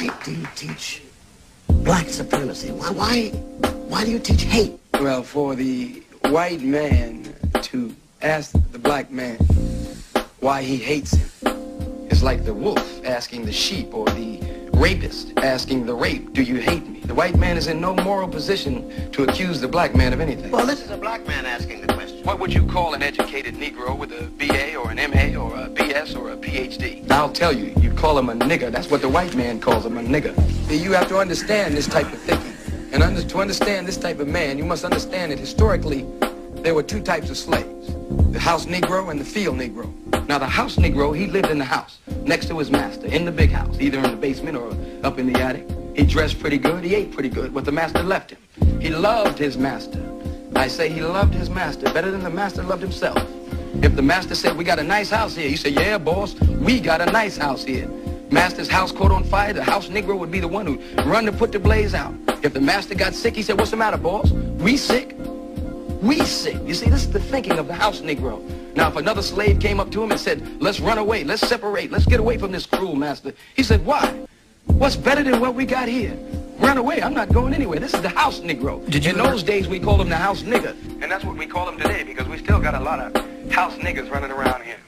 why do you teach black supremacy? Why, why, why do you teach hate? Well, for the white man to ask the black man why he hates him is like the wolf asking the sheep or the rapist asking the rape, do you hate me? The white man is in no moral position to accuse the black man of anything. Well, this is a black man asking the question. What would you call an educated Negro with a BA or an MA BS or a PhD? I'll tell you, you call him a nigger. That's what the white man calls him, a nigger. You have to understand this type of thinking. And under, to understand this type of man, you must understand that historically, there were two types of slaves. The house Negro and the field Negro. Now, the house Negro, he lived in the house, next to his master, in the big house, either in the basement or up in the attic. He dressed pretty good, he ate pretty good, what the master left him. He loved his master. I say he loved his master better than the master loved himself. If the master said, we got a nice house here, he said, yeah, boss, we got a nice house here. Master's house caught on fire, the house Negro would be the one who'd run to put the blaze out. If the master got sick, he said, what's the matter, boss? We sick? We sick. You see, this is the thinking of the house Negro. Now, if another slave came up to him and said, let's run away, let's separate, let's get away from this cruel master, he said, why? What's better than what we got here? Run away. I'm not going anywhere. This is the house Negro. Did you In those days, we called him the house nigger. And that's what we call him today because we still got a lot of house niggers running around here.